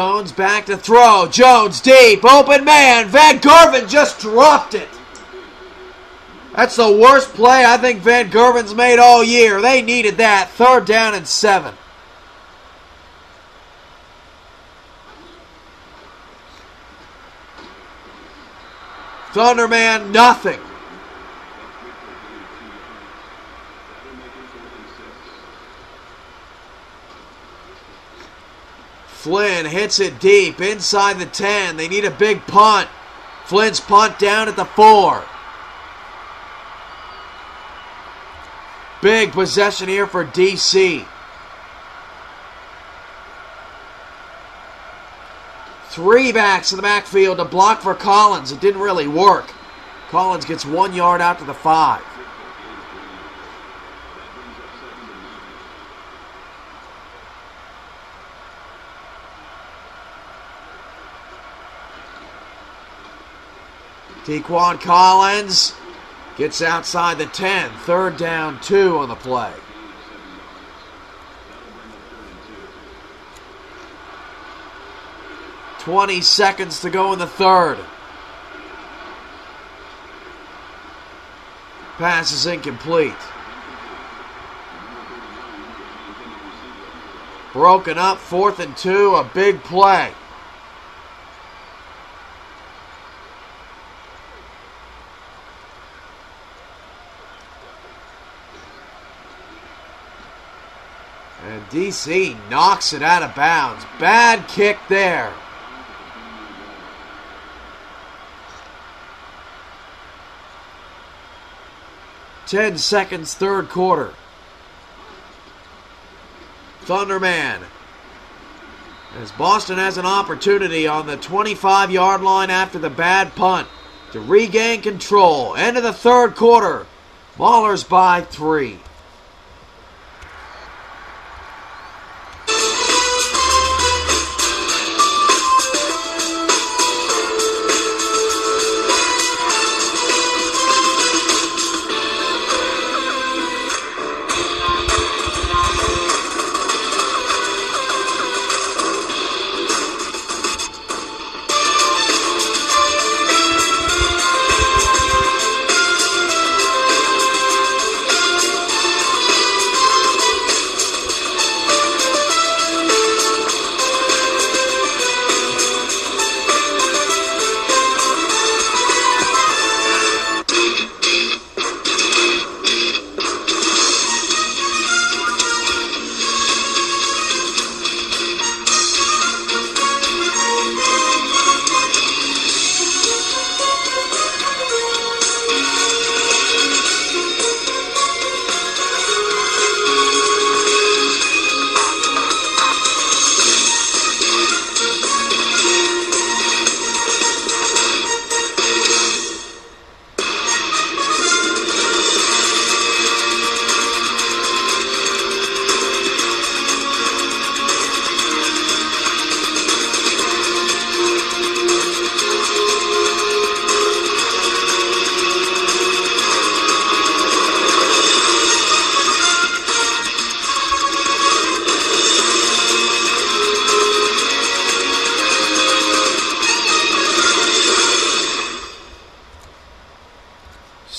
Jones back to throw. Jones deep. Open man. Van Gerven just dropped it. That's the worst play I think Van Gerven's made all year. They needed that. Third down and seven. Thunderman, nothing. Flynn hits it deep inside the 10. They need a big punt. Flynn's punt down at the 4. Big possession here for DC. Three backs in the backfield to block for Collins. It didn't really work. Collins gets one yard out to the five. Dequan Collins gets outside the 10. Third down, two on the play. Twenty seconds to go in the third. Pass is incomplete. Broken up, fourth and two, a big play. And DC knocks it out of bounds. Bad kick there. Ten seconds, third quarter. Thunderman. As Boston has an opportunity on the 25 yard line after the bad punt to regain control. End of the third quarter. Maulers by three.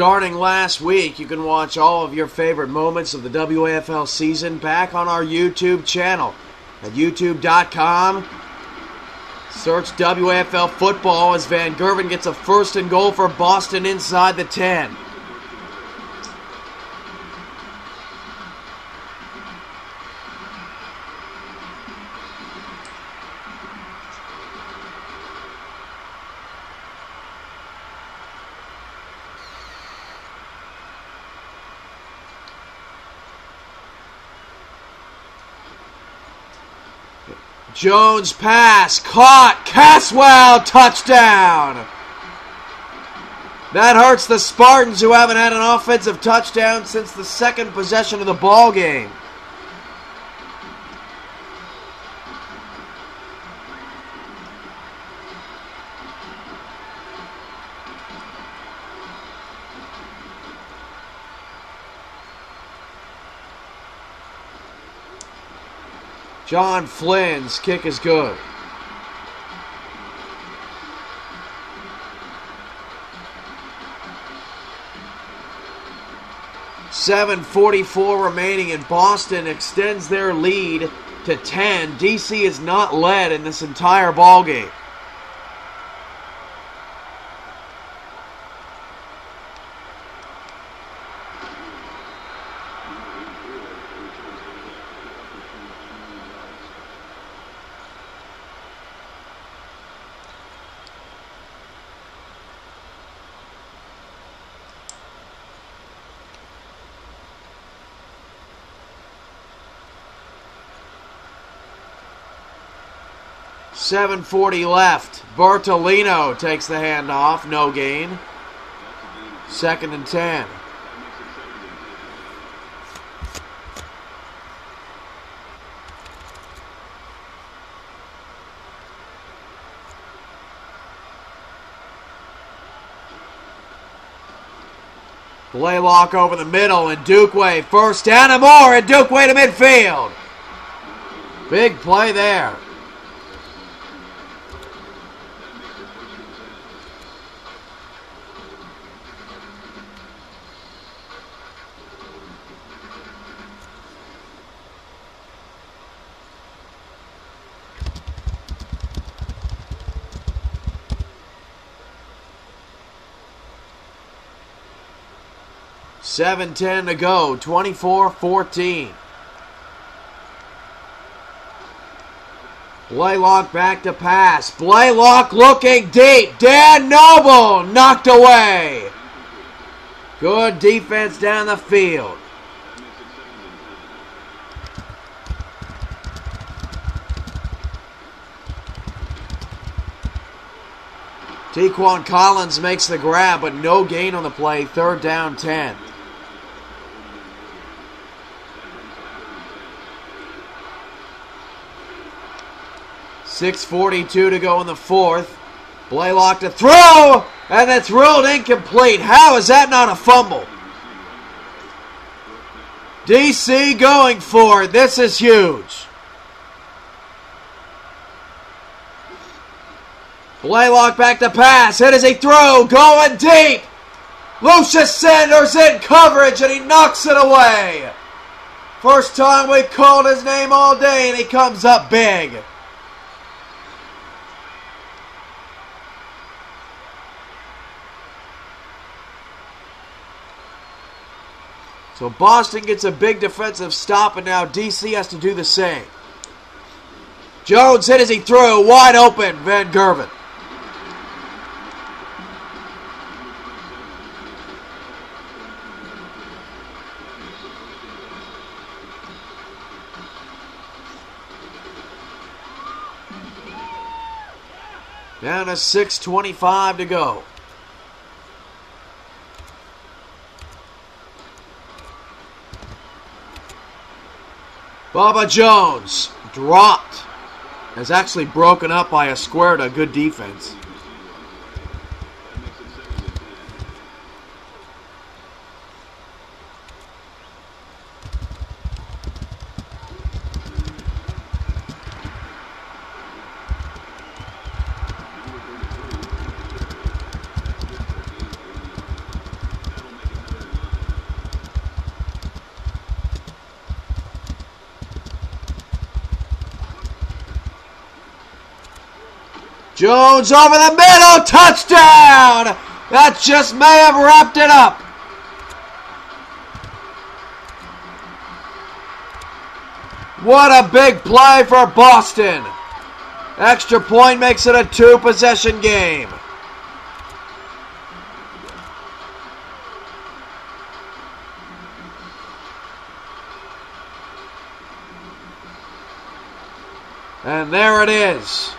Starting last week, you can watch all of your favorite moments of the WAFL season back on our YouTube channel at youtube.com. Search WAFL football as Van Gerven gets a first and goal for Boston inside the 10. Jones pass caught. Caswell touchdown. That hurts the Spartans who haven't had an offensive touchdown since the second possession of the ball game. John Flynn's kick is good. Seven forty-four remaining, and Boston extends their lead to ten. DC is not led in this entire ball game. Seven forty left. Bertolino takes the handoff, no gain. Second and ten. Blaylock over the middle, and Dukeway first down and more, and Dukeway to midfield. Big play there. Seven ten to go, 24 14. Blaylock back to pass. Blaylock looking deep. Dan Noble knocked away. Good defense down the field. Tequan Collins makes the grab, but no gain on the play. Third down, 10. Six forty-two to go in the fourth. Blaylock to throw, and that's ruled incomplete. How is that not a fumble? DC going for it. This is huge. Blaylock back to pass. It is a throw going deep. Lucius Sanders in coverage and he knocks it away. First time we called his name all day and he comes up big. So Boston gets a big defensive stop and now DC has to do the same. Jones hit as he threw wide open Van Gerven. Down to 6.25 to go. Bubba Jones dropped. Is actually broken up by a square to good defense. Jones over the middle, touchdown! That just may have wrapped it up. What a big play for Boston. Extra point makes it a two possession game. And there it is.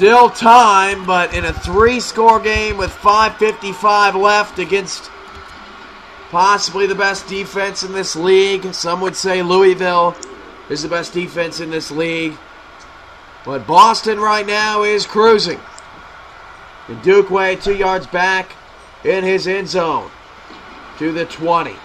Still time, but in a three score game with 5.55 left against possibly the best defense in this league. Some would say Louisville is the best defense in this league. But Boston right now is cruising. And Dukeway two yards back in his end zone to the 20.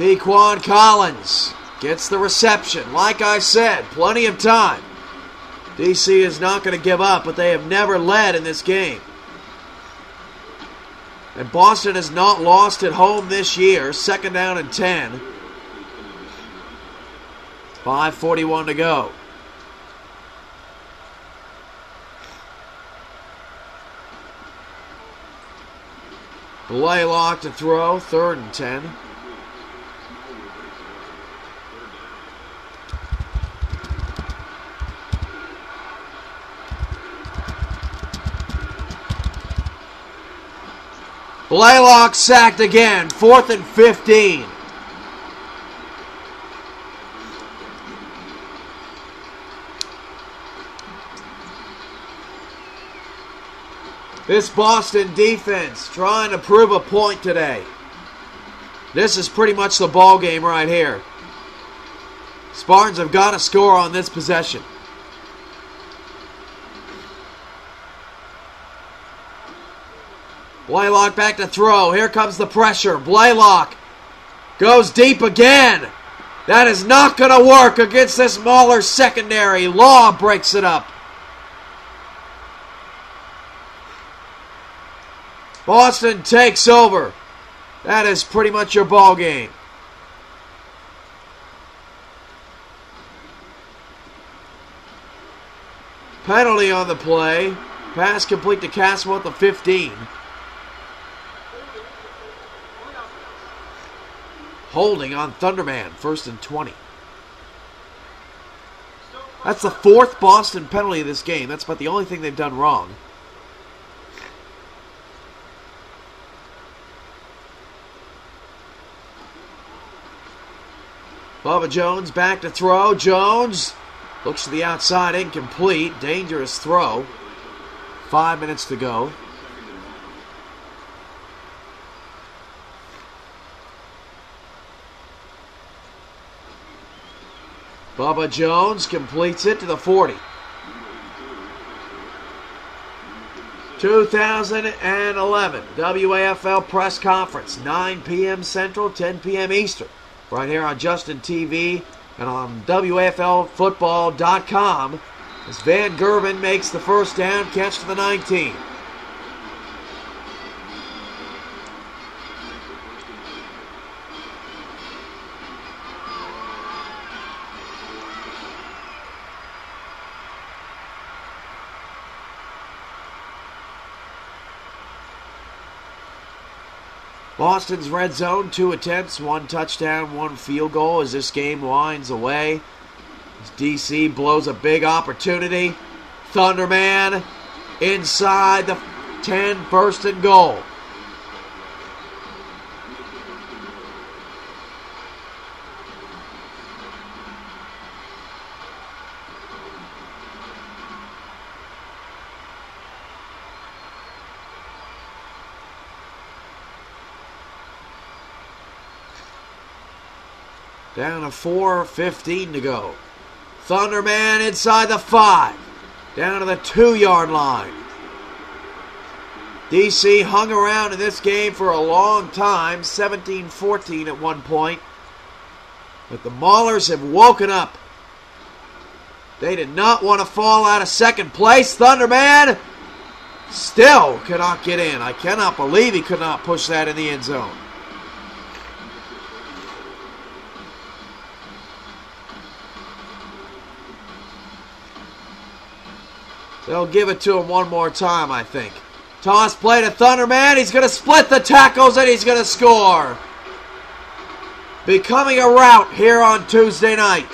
Tequan Collins gets the reception. Like I said, plenty of time. DC is not going to give up, but they have never led in this game. And Boston has not lost at home this year. Second down and 10. 5.41 to go. Blaylock to throw, third and 10. Blaylock sacked again, fourth and 15. This Boston defense trying to prove a point today. This is pretty much the ball game right here. Spartans have got to score on this possession. Blaylock back to throw. Here comes the pressure. Blaylock goes deep again. That is not going to work against this Mauler secondary. Law breaks it up. Boston takes over. That is pretty much your ball game. Penalty on the play. Pass complete to Castle at the 15. Holding on Thunderman, first and 20. That's the fourth Boston penalty of this game. That's about the only thing they've done wrong. Bubba Jones back to throw. Jones looks to the outside, incomplete. Dangerous throw. Five minutes to go. Bubba Jones completes it to the 40. 2011 WAFL press conference, 9 p.m. Central, 10 p.m. Eastern, right here on Justin TV and on WAFLfootball.com as Van Gerven makes the first down catch to the 19. Boston's red zone, two attempts, one touchdown, one field goal as this game winds away. As DC blows a big opportunity. Thunderman inside the 10, first and goal. Down to 4.15 to go. Thunderman inside the 5. Down to the 2 yard line. DC hung around in this game for a long time, 17 14 at one point. But the Maulers have woken up. They did not want to fall out of second place. Thunderman still cannot get in. I cannot believe he could not push that in the end zone. They'll give it to him one more time, I think. Toss play to Thunderman. He's going to split the tackles and he's going to score. Becoming a rout here on Tuesday night.